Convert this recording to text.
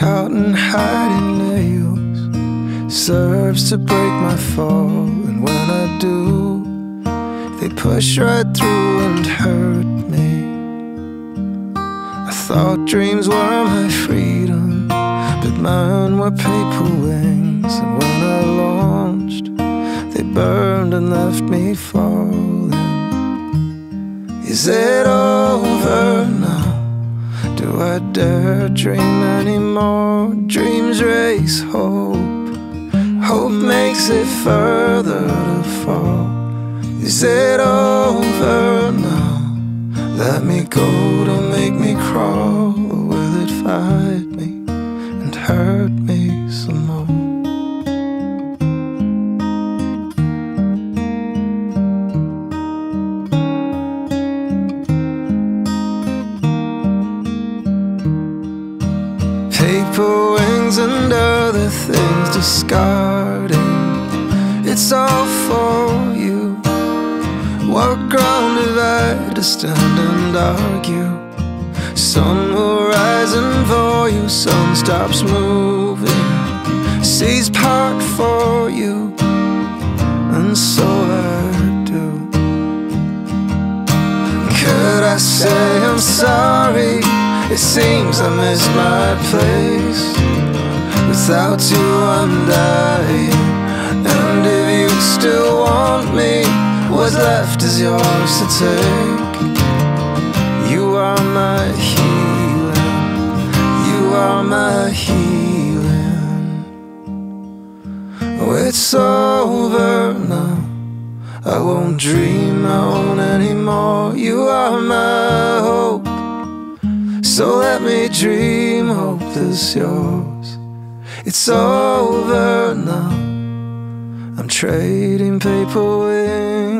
Counting in hiding nails serves to break my fall. And when I do, they push right through and hurt me. I thought dreams were my freedom, but mine were paper wings. And when I launched, they burned and left me falling. Is it over? I dare dream anymore? Dreams race hope. Hope makes it further to fall. Is it over now? Let me go, don't make me Paper wings and other things discarding. It's all for you. What ground have I to stand and argue? Sun will rise and for you, sun stops moving. Seas part for you, and so I do. Could I say I'm sorry? It seems I miss my place. Without you, I'm dying. And if you still want me, what's left is yours to take. You are my healing. You are my healing. Oh, it's over now. I won't dream on anymore. You are my hope. So let me dream, hope is yours. It's over now. I'm trading paper wings